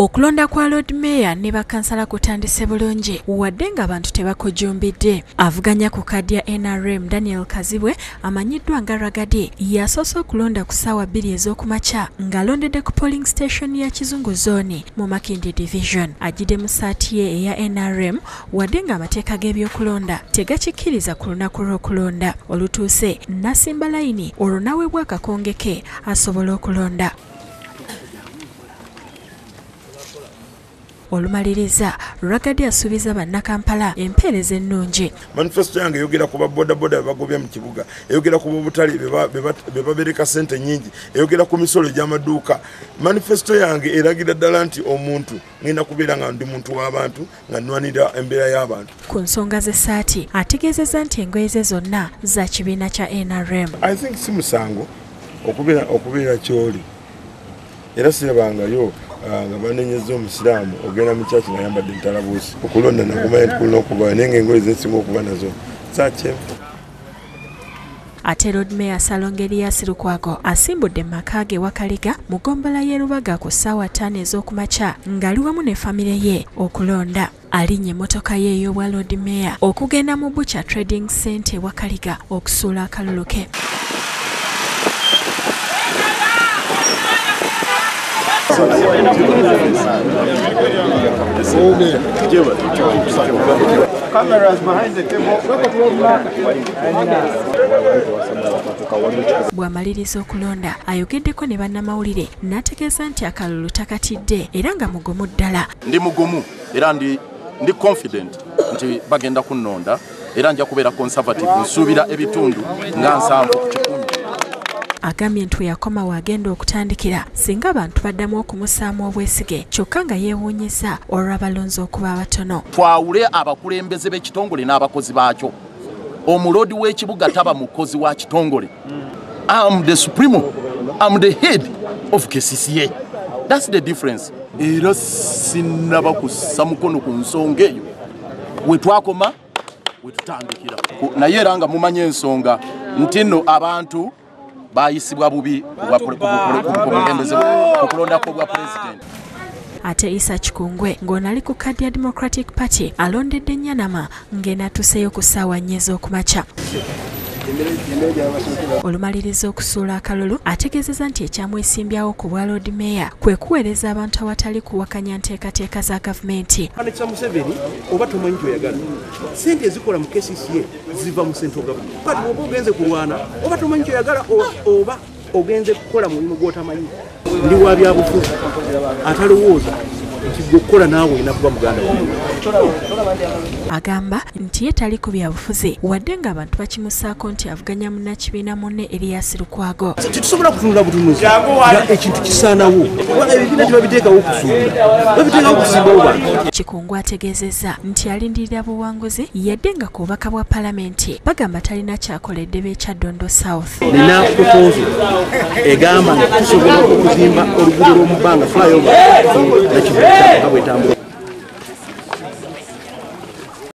okulonda kwa lord mayor ne bakansala kutandise bulungi. Wadde ng'abantu tebakujumbidde. Avuganya ku kadi ya nrm daniel kazibwe amanyiddwa nga ragadi. Yasoose okulonda ku ssaawa bbiri ez'okumakya ng'alondedde ku polling station ya kizungu zooni mu makindi division. Ajjidde mu saati ye eya nrm wadde ng'amateeka g'ebyokulonda tegakikkiriza ku lunaku lw'okulonda. Olutuuse nasimba layini olwo naweebwa akakonge ke asobola okulonda olumaliriza ragadi asuubiza bannakampala empeereza ennungi. Manifesito yange eyogera ku babodaboda bebagobya mu kibuga eyogera ku bobutale be babereka sente nyingi eyogera ku misolo gy'amaduuka manifesito yange eragira ddala nti omuntu ngenda kubeera nga ndi muntu w'abantu nga nnwanira embeera y'abantu. Ku nsonga z'essaati ategeezezza nti engoye ze zonna za kibiina kya nrm i think si musango okubeera kyoli era sirabangayo nga banenyeza omusiraamu ogenda mu kyaki nga yambadde ntalabuusi okulonda nakumanya nti kulina okuvayo naye ngaengoye zesinga okuba nazo. Zakyenvu ate lord mayor salongerias lukwago asimbudde maka ge wakaliga mu ggombolola y'e lubaga ku ssaawa ttaano ez'okumakya ng'ali wamu ne famire ye okulonda. Alinnya emmotoka ye ey'obwa lord mayor okugenda mu butcher trading center wakaliga okusuula akalulu ke bw'amaliriza okulonda ayogeddeko ne bannamawulire n'ategeeza nti akalulu takatidde era nga mugumu ddala. Ndi mugumu era ndi ndi confident nti bagenda kunnonda era nja kubeera conservative nsuubira ebitundu nga nsanvu agambye nti weyakoma waagenda okutandikira singa abantu baddamu okumusaamu obwesige kyokka nga yeewuunyisa olw'abalonzi okuba abatono. Twawule abakulembeze b'ekitongole n'abakozi baakyo. Omulodi w'ekibuga taba mukozi wa kitongole. Am the supremo. Am the head of kcca thats the difference. Era sinnaba kussa mukono ku nsonga eyo. We twakoma we tutandikira. Naye era nga mumanye ensonga nti nno abantu bayisibwa bubi kukulondako bwa pulezidenti ate isa kikungwe ng'onali ku kaddi ya democratic party alondedde nyanama ng'enaatuseeyo ku ssaawa nnyo ez'okumakya olumaliriza okusuula akalulu ategeezeza nti ekyamwesimbyawo ku bwa lord mayor kwe kuweereza abantu awatali kuwakanya nteekateeka za gavumenti. Kya museveni oba tomanyi kyoyagala sente ezikola mu kcca ziva mu central government. Kati oba ogenze kulwana oba tomanyi kyoyagala oba ogenze kukola mulimu gwotamanyi ndi wa byabufuzi atalowooza nti gweokukola naawe olina kuba muganda wa agamba nti ye tali ku byabufuzi wadde ng'abantu bakimusaako nti avuganya munnakibiina munne eriyasi lukwago. Tetusobola kutunula butunuzi nga ekintu kisaanawo. Ebibiina tebabiteekawo okusuubula babiteekawo okusimbawo bantu kikungu ategeezezza nti alindirira buwanguzi yadde nga ku bubaka bwa palamenti bagamba talina kyakoledde b'ekyaddondo south. Nina proposal egamba nti tusobola okuzimba oluguudo lw'omu bbanga flyover 他违章。